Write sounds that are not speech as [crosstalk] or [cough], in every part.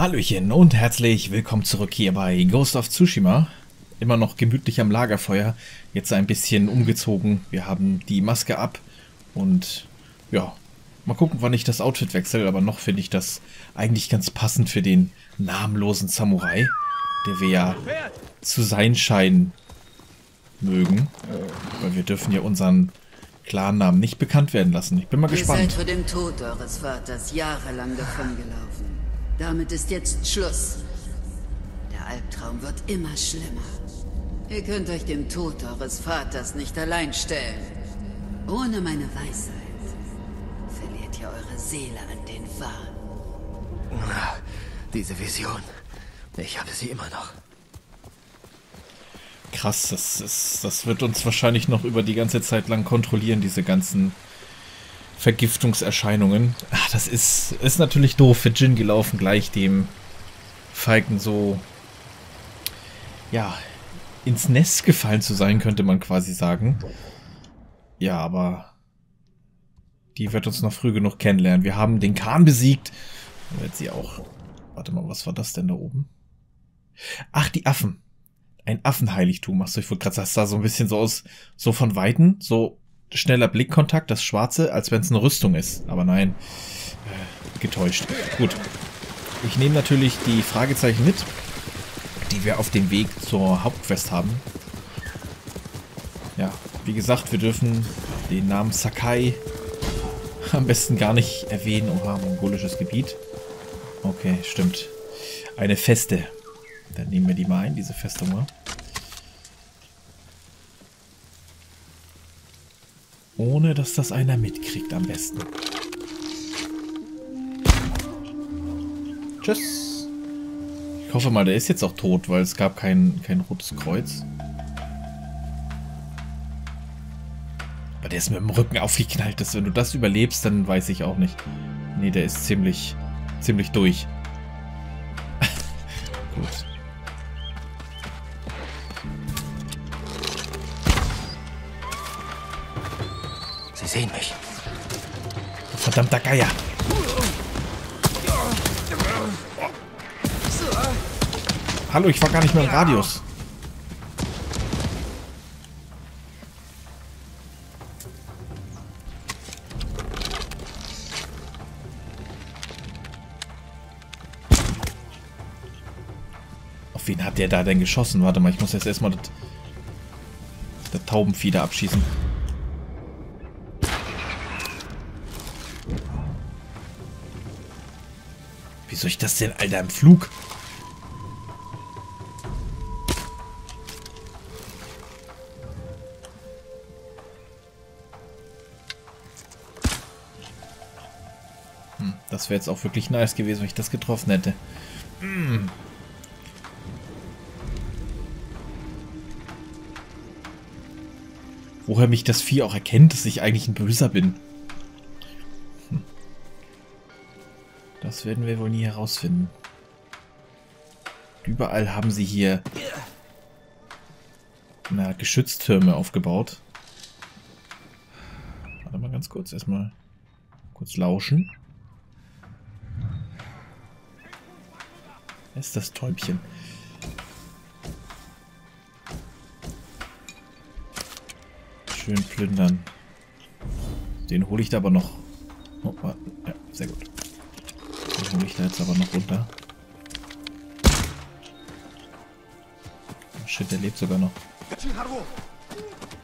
Hallöchen und herzlich willkommen zurück hier bei Ghost of Tsushima. Immer noch gemütlich am Lagerfeuer, jetzt ein bisschen umgezogen. Wir haben die Maske ab und ja, mal gucken, wann ich das Outfit wechsle. Aber noch finde ich das eigentlich ganz passend für den namenlosen Samurai, der wir ja zu sein scheinen mögen. Weil wir dürfen ja unseren Klarnamen nicht bekannt werden lassen. Ich bin mal gespannt. Ihr seid vor dem Tod eures Vaters jahrelang davongelaufen. Damit ist jetzt Schluss. Der Albtraum wird immer schlimmer. Ihr könnt euch dem Tod eures Vaters nicht allein stellen. Ohne meine Weisheit verliert ihr eure Seele an den Wahn. Diese Vision. Ich habe sie immer noch. Krass, das, ist, das wird uns wahrscheinlich noch über die ganze Zeit lang kontrollieren, diese ganzen Vergiftungserscheinungen. Ach, das ist, ist natürlich doof für Jin gelaufen, gleich dem Falken so, ja, ins Nest gefallen zu sein, könnte man quasi sagen. Ja, aber die wird uns noch früh genug kennenlernen. Wir haben den Kahn besiegt. Wird sie auch. Warte mal, was war das denn da oben? Ach, die Affen ein Affenheiligtum. Achso, ich wollte gerade sagen, das sah so ein bisschen so aus, so von Weitem, so schneller Blickkontakt, das Schwarze, als wenn es eine Rüstung ist. Aber nein, äh, getäuscht. Gut. Ich nehme natürlich die Fragezeichen mit, die wir auf dem Weg zur Hauptquest haben. Ja, wie gesagt, wir dürfen den Namen Sakai am besten gar nicht erwähnen. Oha, mongolisches Gebiet. Okay, stimmt. Eine Feste. Dann nehmen wir die mal ein, diese Festung mal. Ohne, dass das einer mitkriegt am besten. Tschüss. Ich hoffe mal, der ist jetzt auch tot, weil es gab kein, kein rotes Kreuz. Aber der ist mit dem Rücken aufgeknallt. Das, wenn du das überlebst, dann weiß ich auch nicht. Nee, der ist ziemlich, ziemlich durch. [laughs] Gut. Sehen mich. Verdammter Geier. Hallo, ich war gar nicht mehr im Radius. Auf wen hat der da denn geschossen? Warte mal, ich muss jetzt erstmal das, das Taubenvieh da abschießen. Soll ich das denn, Alter, im Flug? Hm, das wäre jetzt auch wirklich nice gewesen, wenn ich das getroffen hätte. Hm. Woher mich das Vieh auch erkennt, dass ich eigentlich ein Böser bin. Das werden wir wohl nie herausfinden. Überall haben sie hier na, Geschütztürme aufgebaut. Warte mal ganz kurz, erstmal kurz lauschen. ist das Täubchen? Schön plündern. Den hole ich da aber noch. Oh, ja, sehr gut hole ich da jetzt aber noch runter. Oh shit, der lebt sogar noch.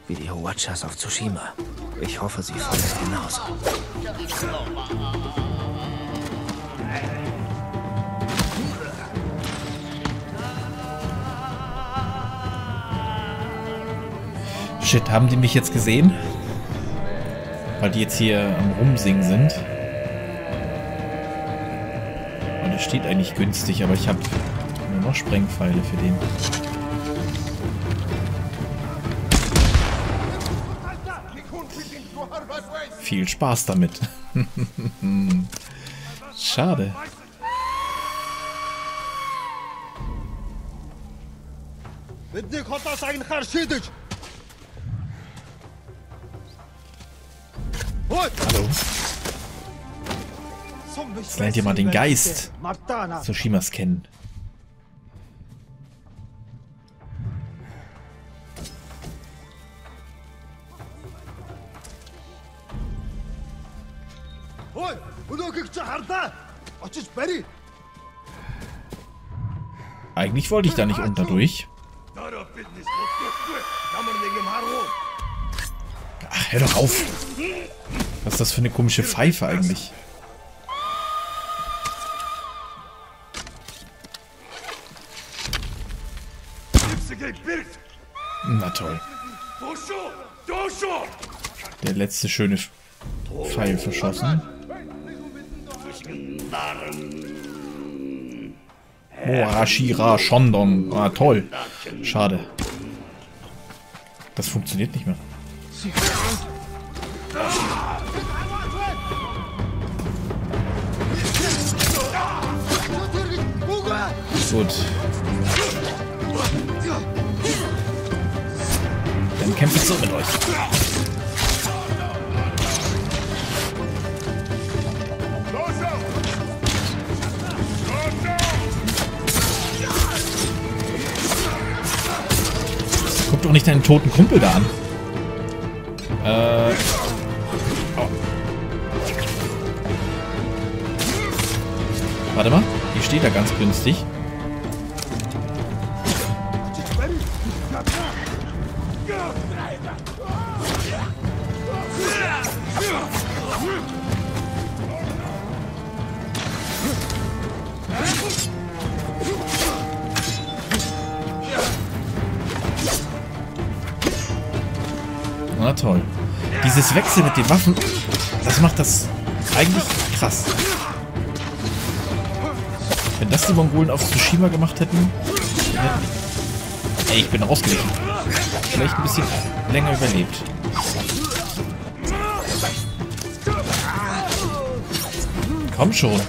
Wie die Huachas auf Tsushima. Ich hoffe, sie fahren es genauso. Shit, haben die mich jetzt gesehen? Weil die jetzt hier am Rumsingen sind. Der steht eigentlich günstig, aber ich habe nur noch Sprengpfeile für den. Viel Spaß damit. [laughs] Schade. Hallo. Jetzt lernt ihr mal den Geist Tsushimas kennen. Eigentlich wollte ich da nicht unter durch. Ach, hör doch auf. Was ist das für eine komische Pfeife eigentlich? Na toll. Der letzte schöne Pfeil verschossen. Moashira Shondong. Ah, toll. Schade. Das funktioniert nicht mehr. Gut. Kämpfe so mit euch. Guck doch nicht deinen toten Kumpel da an. Äh. Oh. Warte mal, hier steht er ganz günstig. Dieses Wechsel mit den Waffen, das macht das eigentlich krass. Wenn das die Mongolen auf Tsushima gemacht hätten, hätten... Ey, ich bin ausgewichen. Vielleicht ein bisschen länger überlebt. Komm schon.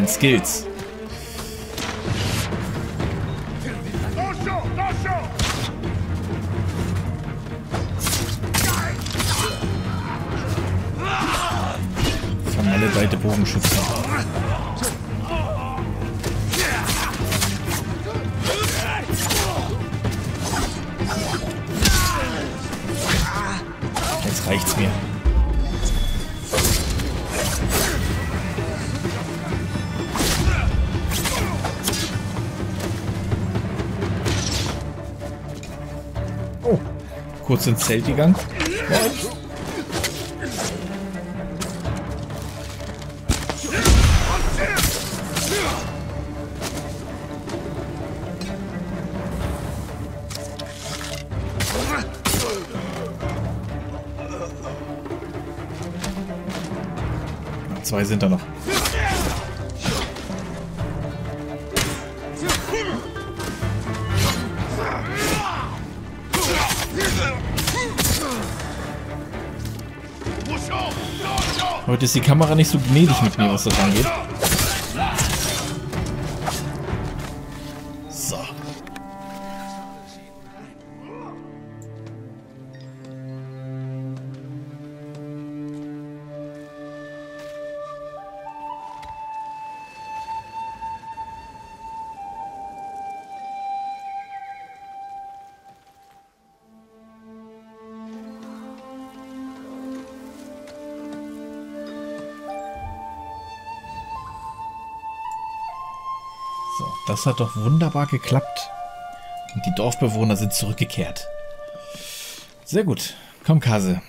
Geilen Skills. Vermaledeite Bogenschützen. Jetzt reicht's mir. Kurz ins Zelt gegangen. Zwei sind da noch. Heute ist die Kamera nicht so gnädig mit mir, was das angeht. So. Das hat doch wunderbar geklappt. Und die Dorfbewohner sind zurückgekehrt. Sehr gut. Komm, Kase.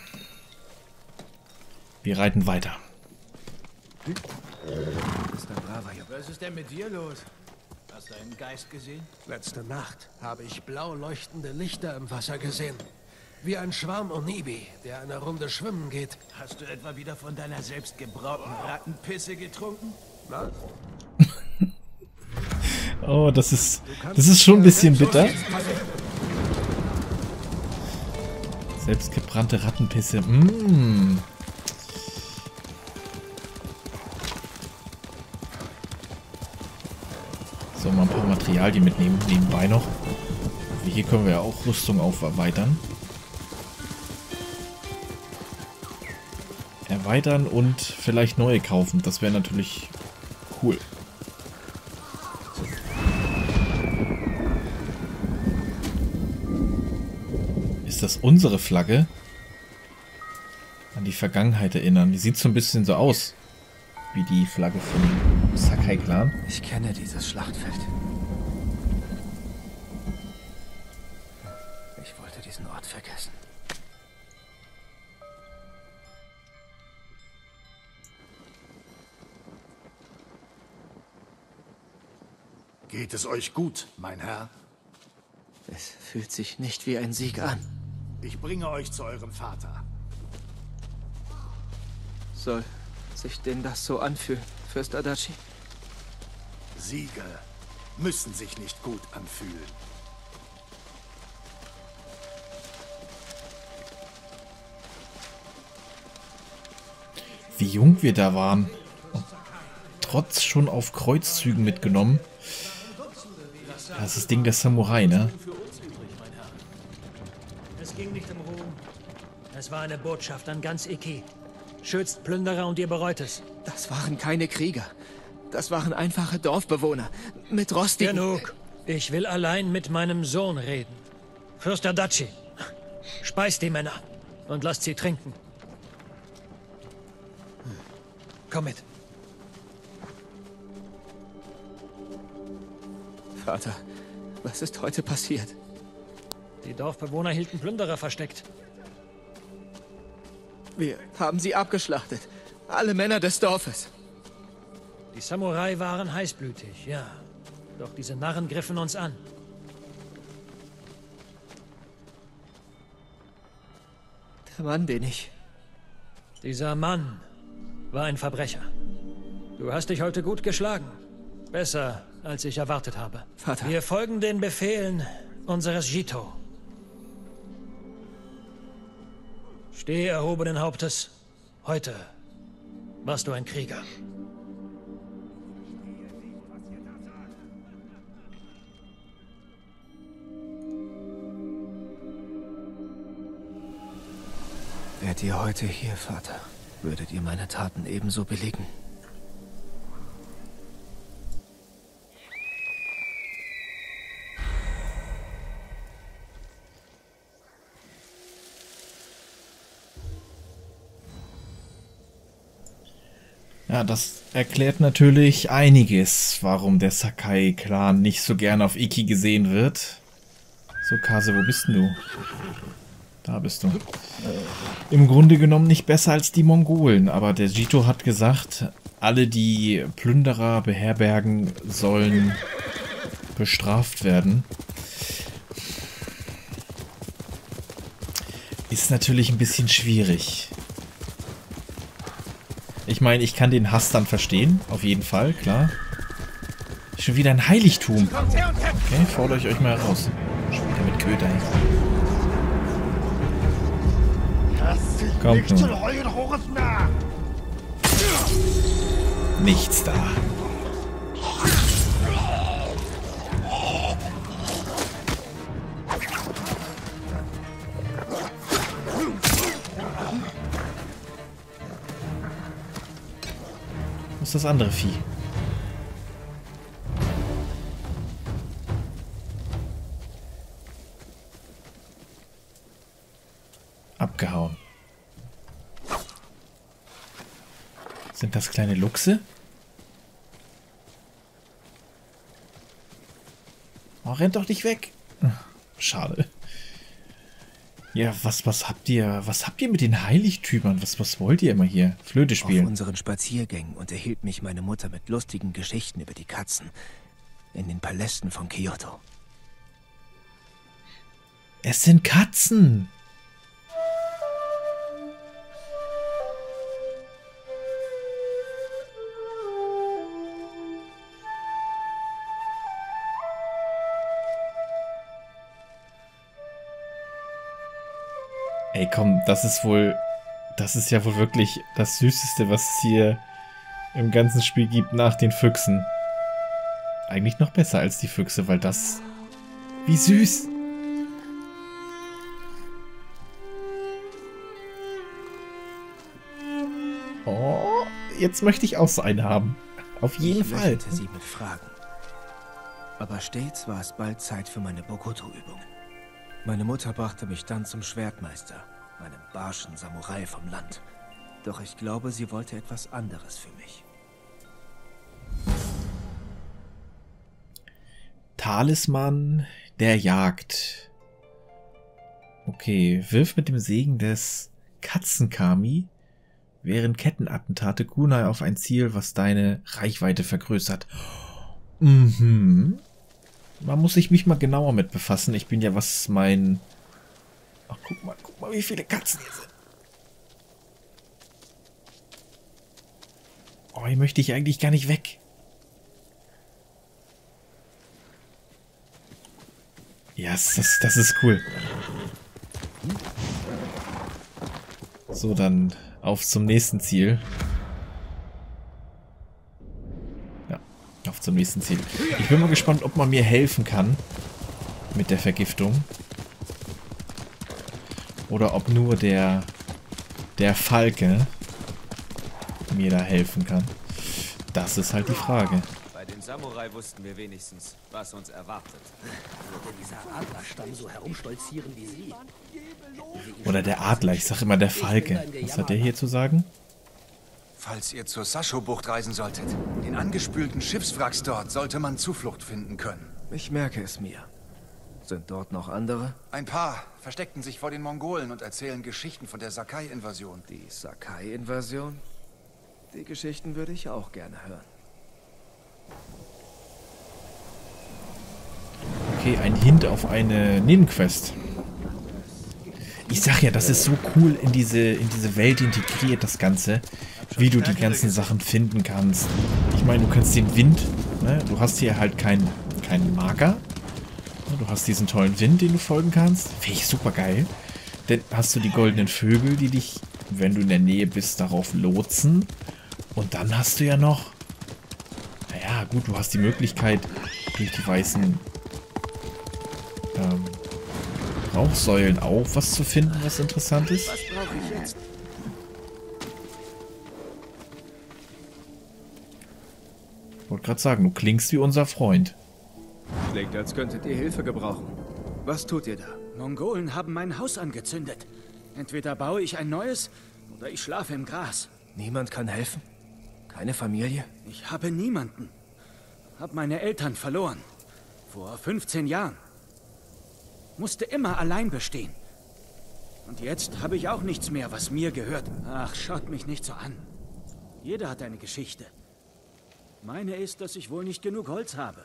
Wir reiten weiter. Was ist denn mit dir los? Hast du einen Geist gesehen? Letzte Nacht habe ich blau leuchtende Lichter im Wasser gesehen. Wie ein Schwarm Onibi, der eine Runde schwimmen geht. Hast du etwa wieder von deiner selbstgebrauten Rattenpisse getrunken? Was? Oh, das ist, das ist schon ein bisschen bitter. Selbstgebrannte Rattenpisse. Mmh. So, mal ein paar Materialien mitnehmen, nebenbei noch. Hier können wir ja auch Rüstung auf erweitern. Erweitern und vielleicht neue kaufen. Das wäre natürlich cool. Ist das unsere Flagge? An die Vergangenheit erinnern. Die sieht so ein bisschen so aus. Wie die Flagge vom Sakai-Clan. Ich kenne dieses Schlachtfeld. Ich wollte diesen Ort vergessen. Geht es euch gut, mein Herr? Es fühlt sich nicht wie ein Sieg an. Ich bringe euch zu eurem Vater. Soll sich denn das so anfühlen, Fürst Adachi? Siege müssen sich nicht gut anfühlen. Wie jung wir da waren. trotz schon auf Kreuzzügen mitgenommen. Das ist das Ding der Samurai, ne? Es ging nicht um Ruhm. Es war eine Botschaft an ganz Iki. Schützt Plünderer und ihr bereut es. Das waren keine Krieger. Das waren einfache Dorfbewohner. Mit rostigen... Genug. Ich will allein mit meinem Sohn reden. Fürst Adachi, speist die Männer und lasst sie trinken. Komm mit. Vater, was ist heute passiert? Die Dorfbewohner hielten Plünderer versteckt. Wir haben sie abgeschlachtet. Alle Männer des Dorfes. Die Samurai waren heißblütig, ja. Doch diese Narren griffen uns an. Der Mann, den ich... Dieser Mann war ein Verbrecher. Du hast dich heute gut geschlagen. Besser, als ich erwartet habe. Vater. Wir folgen den Befehlen unseres Jito. Steh erhobenen Hauptes. Heute warst du ein Krieger. Wärt ihr heute hier, Vater, würdet ihr meine Taten ebenso billigen. Das erklärt natürlich einiges, warum der Sakai-Clan nicht so gern auf Iki gesehen wird. So, Kase, wo bist denn du? Da bist du. Im Grunde genommen nicht besser als die Mongolen, aber der Jito hat gesagt, alle, die Plünderer beherbergen, sollen bestraft werden. Ist natürlich ein bisschen schwierig. Ich meine, ich kann den Hass dann verstehen. Auf jeden Fall, klar. Schon wieder ein Heiligtum. Okay, fordere ich euch mal heraus. Schon wieder mit Köder. Kommt nun. Nichts da. Ist das andere Vieh? Abgehauen. Sind das kleine Luchse? Oh, rennt doch nicht weg. Schade. Ja, was, was habt ihr, was habt ihr mit den Heiligtümern? Was, was wollt ihr immer hier? Flöte spielen? Auf unseren Spaziergängen unterhielt mich meine Mutter mit lustigen Geschichten über die Katzen in den Palästen von Kyoto. Es sind Katzen. Ey, komm, das ist wohl... Das ist ja wohl wirklich das Süßeste, was es hier im ganzen Spiel gibt nach den Füchsen. Eigentlich noch besser als die Füchse, weil das... Wie süß! Oh, jetzt möchte ich auch so eine haben. Auf jeden ich Fall. sie mit Fragen. Aber stets war es bald Zeit für meine Bokoto-Übungen. Meine Mutter brachte mich dann zum Schwertmeister, meinem barschen Samurai vom Land. Doch ich glaube, sie wollte etwas anderes für mich. Talisman der Jagd. Okay, wirf mit dem Segen des Katzenkami während Kettenattentate Kunai auf ein Ziel, was deine Reichweite vergrößert. Mhm. Da muss ich mich mal genauer mit befassen. Ich bin ja, was mein... Ach, guck mal, guck mal, wie viele Katzen hier sind. Oh, hier möchte ich eigentlich gar nicht weg. Ja, yes, das, das ist cool. So, dann auf zum nächsten Ziel. Auf zum nächsten Ziel. Ich bin mal gespannt, ob man mir helfen kann mit der Vergiftung. Oder ob nur der, der Falke mir da helfen kann. Das ist halt die Frage. Bei den Samurai wussten wir wenigstens, was uns erwartet. Würde dieser Adlerstamm so herumstolzieren wie Sie? Oder der Adler, ich sag immer der Falke. Was hat der hier zu sagen? Falls ihr zur Sasho-Bucht reisen solltet, den angespülten Schiffswracks dort, sollte man Zuflucht finden können. Ich merke es mir. Sind dort noch andere? Ein paar versteckten sich vor den Mongolen und erzählen Geschichten von der Sakai-Invasion. Die Sakai-Invasion? Die Geschichten würde ich auch gerne hören. Okay, ein Hint auf eine Nebenquest. Ich sag ja, das ist so cool in diese, in diese Welt integriert, das Ganze. Wie du die ganzen Sachen finden kannst. Ich meine, du kannst den Wind, ne? Du hast hier halt keinen kein Marker. Du hast diesen tollen Wind, den du folgen kannst. Finde ich super geil. Dann hast du die goldenen Vögel, die dich, wenn du in der Nähe bist, darauf lotsen. Und dann hast du ja noch... Naja, gut, du hast die Möglichkeit, durch die weißen ähm, Rauchsäulen auch was zu finden, was interessant ist. Was brauche ich jetzt? Wollte gerade sagen, du klingst wie unser Freund. Klingt, als könntet ihr Hilfe gebrauchen. Was tut ihr da? Mongolen haben mein Haus angezündet. Entweder baue ich ein neues oder ich schlafe im Gras. Niemand kann helfen? Keine Familie? Ich habe niemanden. Hab meine Eltern verloren. Vor 15 Jahren. Musste immer allein bestehen. Und jetzt habe ich auch nichts mehr, was mir gehört. Ach, schaut mich nicht so an. Jeder hat eine Geschichte. Meine ist, dass ich wohl nicht genug Holz habe.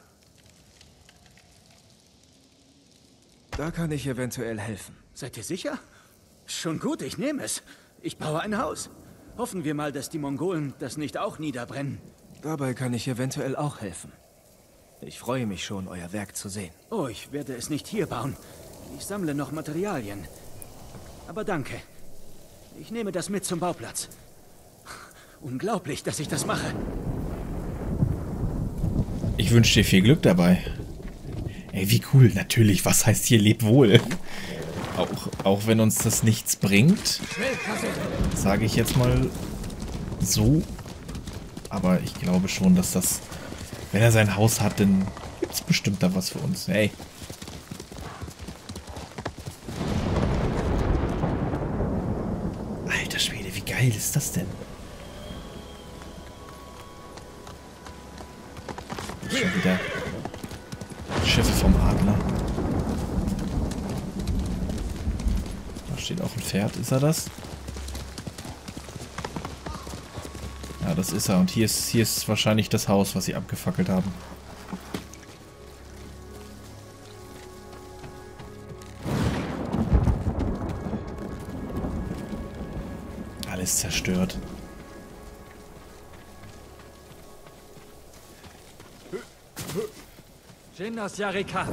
Da kann ich eventuell helfen. Seid ihr sicher? Schon gut, ich nehme es. Ich baue ein Haus. Hoffen wir mal, dass die Mongolen das nicht auch niederbrennen. Dabei kann ich eventuell auch helfen. Ich freue mich schon, euer Werk zu sehen. Oh, ich werde es nicht hier bauen. Ich sammle noch Materialien. Aber danke. Ich nehme das mit zum Bauplatz. Unglaublich, dass ich das mache. Ich wünsche dir viel Glück dabei. Ey, wie cool. Natürlich, was heißt hier leb wohl? Auch, auch wenn uns das nichts bringt, sage ich jetzt mal so. Aber ich glaube schon, dass das, wenn er sein Haus hat, dann gibt es bestimmt da was für uns. Hey. Alter Schwede, wie geil ist das denn? Ist er das? Ja, das ist er. Und hier ist, hier ist wahrscheinlich das Haus, was sie abgefackelt haben. Alles zerstört. Shinas Yarikata.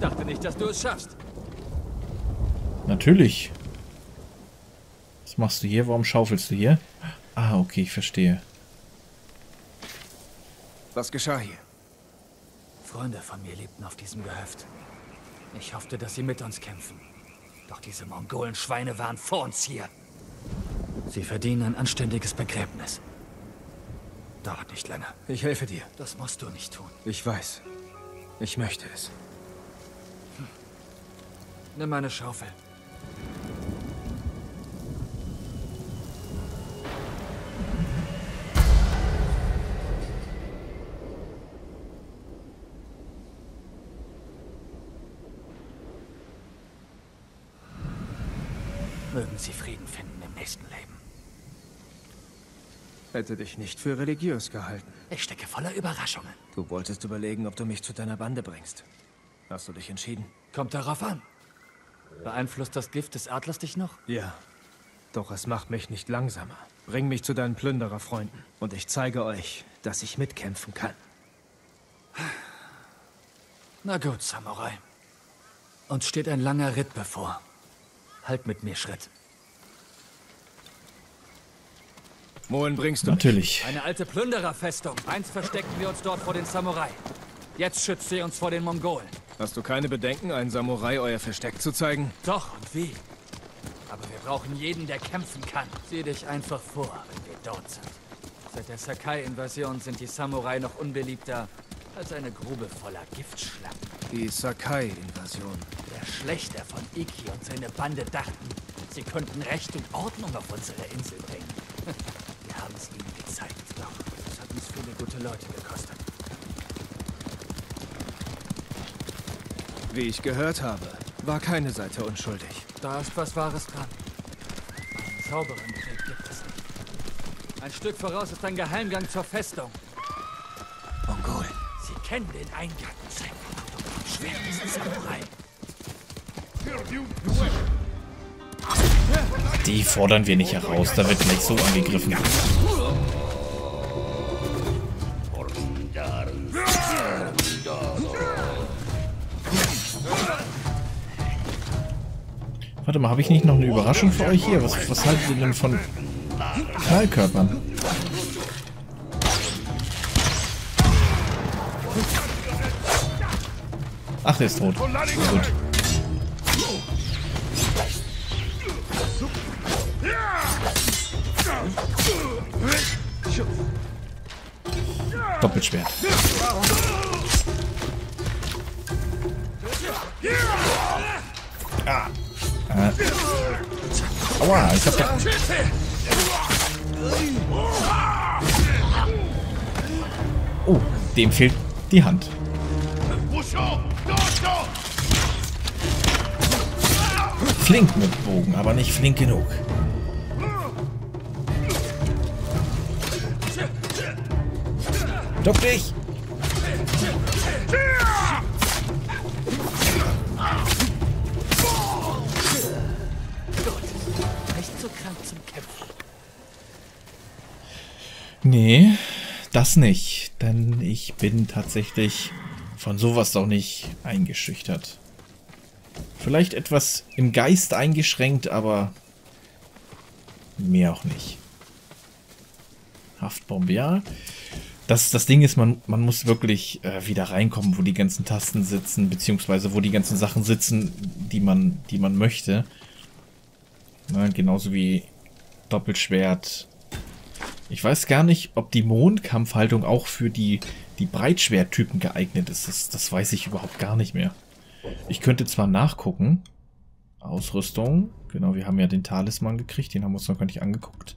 Dachte nicht, dass du es schaffst. Natürlich. Was machst du hier? Warum schaufelst du hier? Ah, okay, ich verstehe. Was geschah hier? Freunde von mir lebten auf diesem Gehöft. Ich hoffte, dass sie mit uns kämpfen. Doch diese Mongolen-Schweine waren vor uns hier. Sie verdienen ein anständiges Begräbnis. Dauert nicht länger. Ich helfe dir. Das musst du nicht tun. Ich weiß. Ich möchte es. Hm. Nimm meine Schaufel. Mögen Sie Frieden finden im nächsten Leben. Hätte dich nicht für religiös gehalten. Ich stecke voller Überraschungen. Du wolltest überlegen, ob du mich zu deiner Bande bringst. Hast du dich entschieden? Kommt darauf an. Beeinflusst das Gift des Adlers dich noch? Ja. Doch es macht mich nicht langsamer. Bring mich zu deinen Plündererfreunden und ich zeige euch, dass ich mitkämpfen kann. Na gut, Samurai. Uns steht ein langer Ritt bevor. Halt mit mir Schritt. Wohin bringst du Natürlich. Mich? Eine alte Plündererfestung. Einst versteckten wir uns dort vor den Samurai. Jetzt schützt sie uns vor den Mongolen. Hast du keine Bedenken, einen Samurai euer Versteck zu zeigen? Doch, und wie? Aber wir brauchen jeden, der kämpfen kann. Sieh dich einfach vor, wenn wir dort sind. Seit der Sakai-Invasion sind die Samurai noch unbeliebter als eine Grube voller Giftschlangen. Die Sakai-Invasion. Der Schlechter von Iki und seine Bande dachten, sie könnten Recht und Ordnung auf unsere Insel bringen. [laughs] Es ihnen gezeigt, doch es hat uns viele gute Leute gekostet. Wie ich gehört habe, war keine Seite unschuldig. Da ist was Wahres dran. Einen sauberen Krieg gibt es nicht. Ein Stück voraus ist ein Geheimgang zur Festung. Mongolen. Sie kennen den Eingang. Sein Schwert ist Samurai. Die fordern wir nicht heraus, da wird gleich so angegriffen. Warte mal, habe ich nicht noch eine Überraschung für euch hier? Was, was haltet ihr denn von Knallkörpern? Ach, der ist tot. Gut. Doppelschwert. Ah. Äh. Aua, ich hab ja... Oh, dem fehlt die Hand. Flink mit Bogen, aber nicht flink genug. Duck dich! Nicht so krank zum Kämpfen. Nee, das nicht. Denn ich bin tatsächlich von sowas doch nicht eingeschüchtert. Vielleicht etwas im Geist eingeschränkt, aber mehr auch nicht. Haftbombe, ja. Das, das Ding ist, man, man muss wirklich äh, wieder reinkommen, wo die ganzen Tasten sitzen, beziehungsweise wo die ganzen Sachen sitzen, die man, die man möchte. Na, genauso wie Doppelschwert. Ich weiß gar nicht, ob die Mondkampfhaltung auch für die, die Breitschwerttypen geeignet ist. Das, das weiß ich überhaupt gar nicht mehr. Ich könnte zwar nachgucken. Ausrüstung. Genau, wir haben ja den Talisman gekriegt. Den haben wir uns noch gar nicht angeguckt.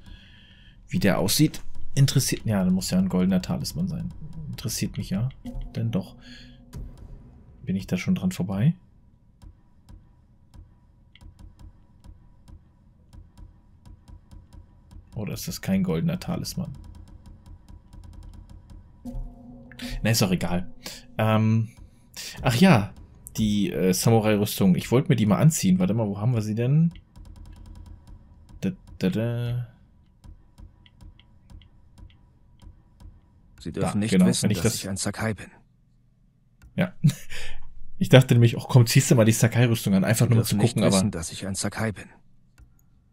Wie der aussieht. Interessiert. Ja, da muss ja ein goldener Talisman sein. Interessiert mich ja. Denn doch. Bin ich da schon dran vorbei? Oder ist das kein goldener Talisman? Na, ist auch egal. Ähm, ach ja, die äh, Samurai-Rüstung. Ich wollte mir die mal anziehen. Warte mal, wo haben wir sie denn? Da, da, da. Sie dürfen Da, nicht genau, wissen, ich dass das- ich ein Sakai bin. Ja. [laughs] Ich dachte nämlich, auch komm, ziehst du mal die Sakai-Rüstung an, einfach Sie nur um zu dürfen nicht gucken, aber wissen, dass ich ein Sakai bin.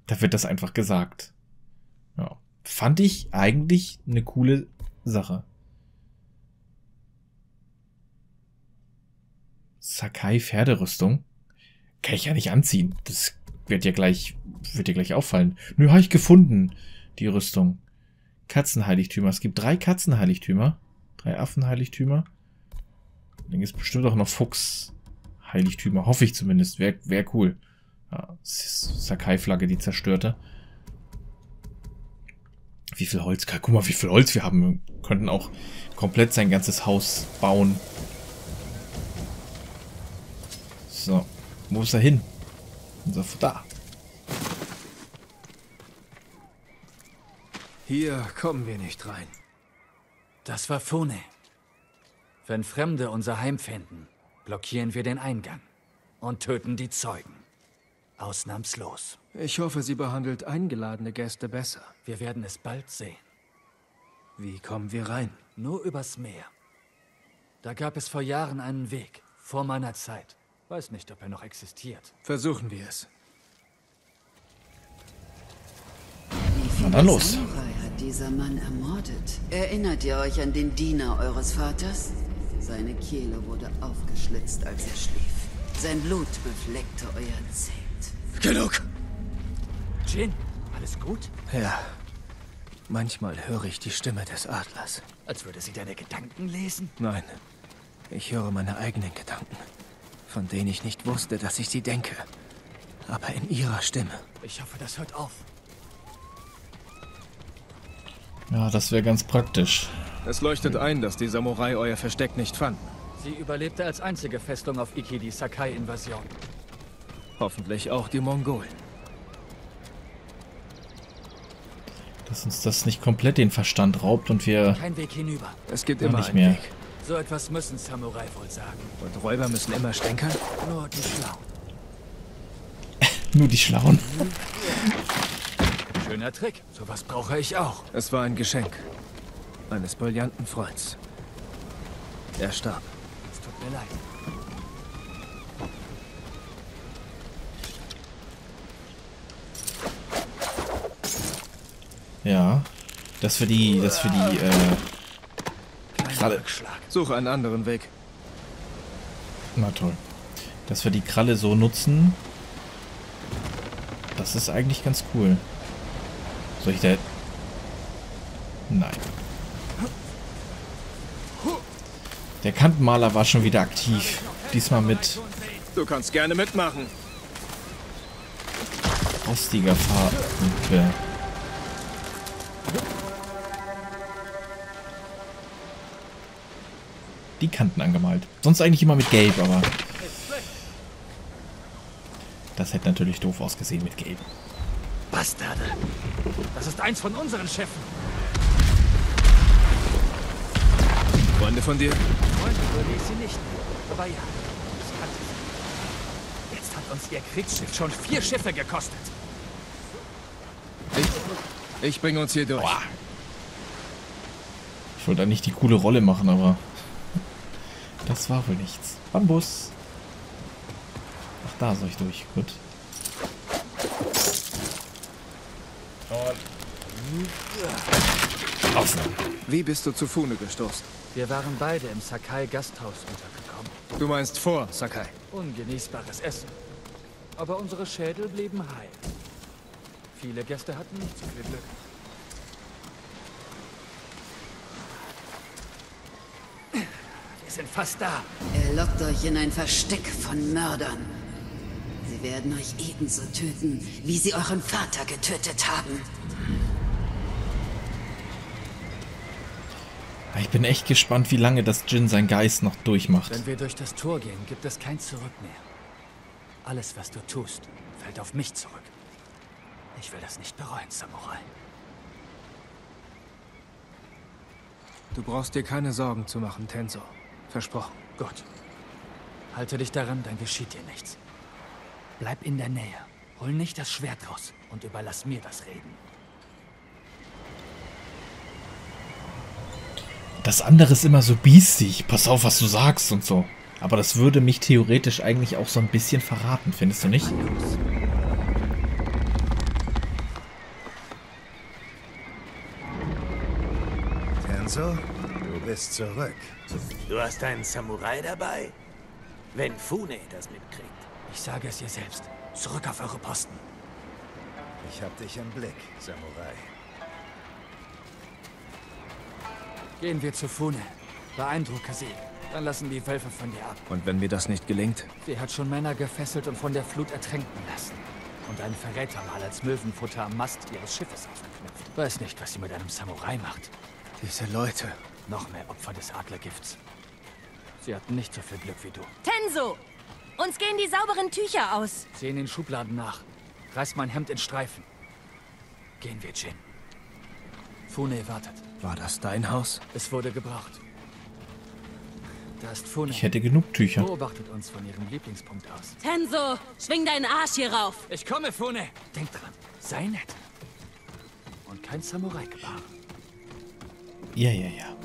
Da wird das einfach gesagt. Ja. Fand ich eigentlich eine coole Sache. Sakai Pferderüstung. Kann ich ja nicht anziehen. Das wird ja gleich, wird dir gleich auffallen. Nö, habe ich gefunden, die Rüstung. Katzenheiligtümer. Es gibt drei Katzenheiligtümer. Drei Affenheiligtümer. Dann gibt es bestimmt auch noch Fuchsheiligtümer. Hoffe ich zumindest. Wäre wär cool. Ja, Sakai-Flagge, die zerstörte. Wie viel Holz? Guck mal, wie viel Holz wir haben. Wir könnten auch komplett sein ganzes Haus bauen. So. Wo ist er hin? Da. Hier kommen wir nicht rein. Das war Fune. Wenn Fremde unser Heim finden, blockieren wir den Eingang und töten die Zeugen. Ausnahmslos. Ich hoffe, sie behandelt eingeladene Gäste besser. Wir werden es bald sehen. Wie kommen wir rein? Nur übers Meer. Da gab es vor Jahren einen Weg, vor meiner Zeit. Weiß nicht, ob er noch existiert. Versuchen wir es. Wie viele los. Dieser Mann ermordet? Erinnert ihr euch an den Diener eures Vaters? Seine Kehle wurde aufgeschlitzt, als er schlief. Sein Blut befleckte euer Zelt. Genug! Jin, alles gut? Ja. Manchmal höre ich die Stimme des Adlers. Als würde sie deine Gedanken lesen? Nein. Ich höre meine eigenen Gedanken von denen ich nicht wusste, dass ich sie denke. Aber in ihrer Stimme. Ich hoffe, das hört auf. Ja, das wäre ganz praktisch. Es leuchtet ein, dass die Samurai euer Versteck nicht fanden. Sie überlebte als einzige Festung auf Iki die Sakai-Invasion. Hoffentlich auch die Mongolen. Dass uns das nicht komplett den Verstand raubt und wir... Kein Weg hinüber. Es gibt immer nicht mehr. Weg. So etwas müssen Samurai wohl sagen. Und Räuber müssen immer stänkern? Nur die Schlauen. [laughs] Nur die Schlauen. [laughs] Schöner Trick. Sowas brauche ich auch. Es war ein Geschenk. Eines brillanten Freunds. Er starb. Es tut mir leid. Ja. Das für die, das für die, äh, Kralle. Suche einen anderen Weg. Na toll. Dass wir die Kralle so nutzen, das ist eigentlich ganz cool. Soll ich da... Nein. Der Kantenmaler war schon wieder aktiv. Diesmal mit... Du kannst gerne mitmachen. Rostiger Farbe. die Kanten angemalt. Sonst eigentlich immer mit Gelb, aber... Das hätte natürlich doof ausgesehen mit Gelb. Bastarde! Das ist eins von unseren Schiffen. Freunde von dir? Freunde würde ich sie nicht. Aber ja, ich kannte sie. Jetzt hat uns ihr Kriegsschiff schon vier Schiffe gekostet. Ich, ich bringe uns hier durch. Boah. Ich wollte eigentlich die coole Rolle machen, aber das war wohl nichts. Bambus. Ach, da soll ich durch. Gut. Und offen. Wie bist du zu Fune gestoßen? Wir waren beide im Sakai Gasthaus untergekommen. Du meinst vor Sakai? Ungenießbares Essen. Aber unsere Schädel blieben heil. Viele Gäste hatten nicht so viel Glück. sind fast da. Er lockt euch in ein Versteck von Mördern. Sie werden euch ebenso töten, wie sie euren Vater getötet haben. Ich bin echt gespannt, wie lange das Jin sein Geist noch durchmacht. Wenn wir durch das Tor gehen, gibt es kein Zurück mehr. Alles, was du tust, fällt auf mich zurück. Ich will das nicht bereuen, Samurai. Du brauchst dir keine Sorgen zu machen, Tenso. Versprochen. Gut. Halte dich daran, dann geschieht dir nichts. Bleib in der Nähe. Hol nicht das Schwert raus und überlass mir das Reden. Das andere ist immer so biestig. Pass auf, was du sagst und so. Aber das würde mich theoretisch eigentlich auch so ein bisschen verraten, findest du nicht? Tenzo, du bist zurück. Du hast einen Samurai dabei? Wenn Fune das mitkriegt. Ich sage es ihr selbst. Zurück auf eure Posten. Ich hab dich im Blick, Samurai. Gehen wir zu Fune. Beeindrucke sie. Dann lassen die Wölfe von dir ab. Und wenn mir das nicht gelingt? Sie hat schon Männer gefesselt und von der Flut ertränken lassen. Und einen Verräter mal als Möwenfutter am Mast ihres Schiffes aufgeknüpft. Weiß nicht, was sie mit einem Samurai macht. Diese Leute. Noch mehr Opfer des Adlergifts. Sie hatten nicht so viel Glück wie du. Tenso! Uns gehen die sauberen Tücher aus. Sieh in den Schubladen nach. Reiß mein Hemd in Streifen. Gehen wir, Jin. Fune wartet. War das dein Haus? Es wurde gebraucht. Da ist Fune. Ich hätte genug Tücher. Beobachtet uns von ihrem Lieblingspunkt aus. Tenso, schwing deinen Arsch hier rauf. Ich komme, Fune. Denk dran. Sei nett. Und kein Samurai gebaren. Ja, ja, ja.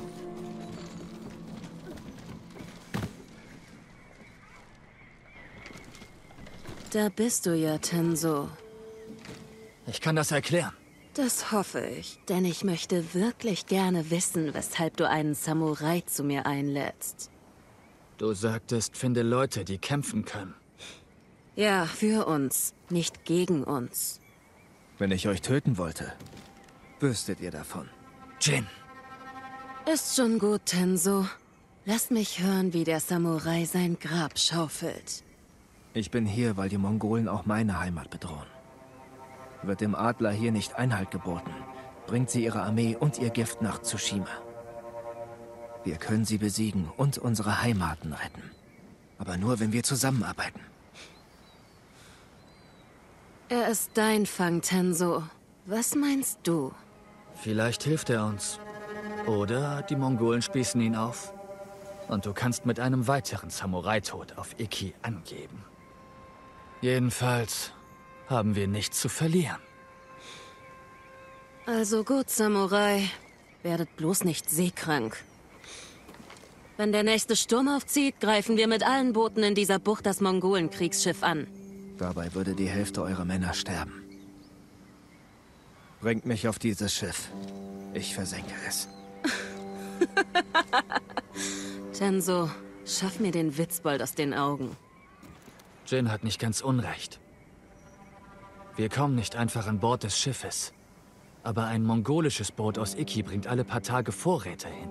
Da bist du ja, Tenso. Ich kann das erklären. Das hoffe ich, denn ich möchte wirklich gerne wissen, weshalb du einen Samurai zu mir einlädst. Du sagtest, finde Leute, die kämpfen können. Ja, für uns, nicht gegen uns. Wenn ich euch töten wollte, wüsstet ihr davon. Jin. Ist schon gut, Tenso. Lass mich hören, wie der Samurai sein Grab schaufelt. Ich bin hier, weil die Mongolen auch meine Heimat bedrohen. Wird dem Adler hier nicht Einhalt geboten, bringt sie ihre Armee und ihr Gift nach Tsushima. Wir können sie besiegen und unsere Heimaten retten. Aber nur, wenn wir zusammenarbeiten. Er ist dein Fang, Tenso. Was meinst du? Vielleicht hilft er uns. Oder die Mongolen spießen ihn auf. Und du kannst mit einem weiteren Samurai-Tod auf Iki angeben. Jedenfalls haben wir nichts zu verlieren. Also gut, Samurai. Werdet bloß nicht seekrank. Wenn der nächste Sturm aufzieht, greifen wir mit allen Booten in dieser Bucht das Mongolen-Kriegsschiff an. Dabei würde die Hälfte eurer Männer sterben. Bringt mich auf dieses Schiff. Ich versenke es. [laughs] Tenso, schaff mir den Witzbold aus den Augen. Jin hat nicht ganz unrecht. Wir kommen nicht einfach an Bord des Schiffes. Aber ein mongolisches Boot aus Iki bringt alle paar Tage Vorräte hin.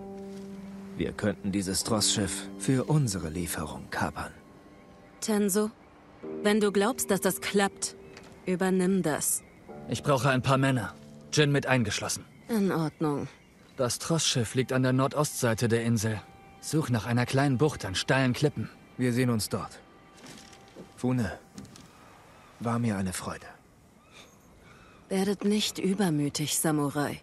Wir könnten dieses Drossschiff für unsere Lieferung kapern. Tenso, wenn du glaubst, dass das klappt, übernimm das. Ich brauche ein paar Männer. Jin mit eingeschlossen. In Ordnung. Das Trossschiff liegt an der Nordostseite der Insel. Such nach einer kleinen Bucht an steilen Klippen. Wir sehen uns dort. Fune, war mir eine Freude. Werdet nicht übermütig, Samurai.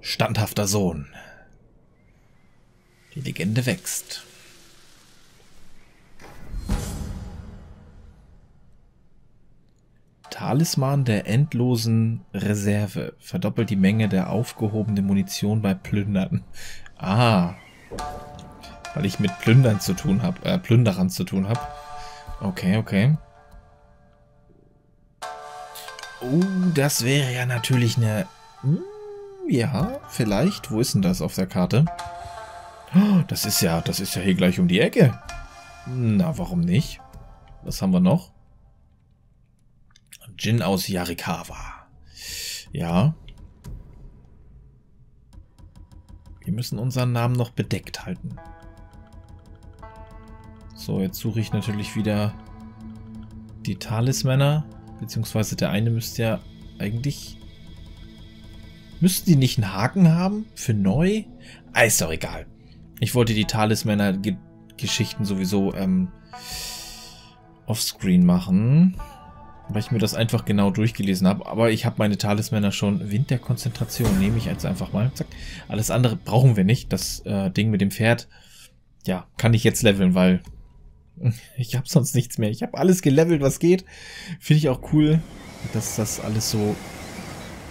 Standhafter Sohn. Die Legende wächst. Talisman der endlosen Reserve verdoppelt die Menge der aufgehobenen Munition bei Plündern. Ah. Weil ich mit Plündern zu tun habe, äh, Plünderern zu tun habe. Okay, okay. Oh, das wäre ja natürlich eine... Hm, ja, vielleicht. Wo ist denn das auf der Karte? Oh, das ist ja, das ist ja hier gleich um die Ecke. Na, warum nicht? Was haben wir noch? Jin aus Yarikawa. Ja. Wir müssen unseren Namen noch bedeckt halten. So, jetzt suche ich natürlich wieder die Talismänner. Beziehungsweise der eine müsste ja eigentlich... Müssten die nicht einen Haken haben? Für neu? Ah, ist doch egal. Ich wollte die Talismänner-Geschichten sowieso ähm, offscreen machen. Weil ich mir das einfach genau durchgelesen habe. Aber ich habe meine Talismänner schon. Wind der Konzentration nehme ich jetzt einfach mal. Zack. Alles andere brauchen wir nicht. Das äh, Ding mit dem Pferd, ja, kann ich jetzt leveln, weil [laughs] Ich habe sonst nichts mehr. Ich habe alles gelevelt, was geht. Finde ich auch cool, dass das alles so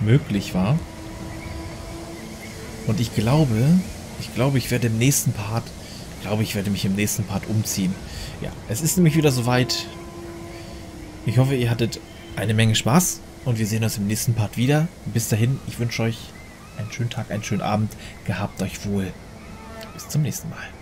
möglich war. Und ich glaube, ich glaube, ich werde im nächsten Part, glaube ich werde mich im nächsten Part umziehen. Ja, es ist nämlich wieder soweit. Ich hoffe, ihr hattet eine Menge Spaß und wir sehen uns im nächsten Part wieder. Bis dahin, ich wünsche euch einen schönen Tag, einen schönen Abend. Gehabt euch wohl. Bis zum nächsten Mal.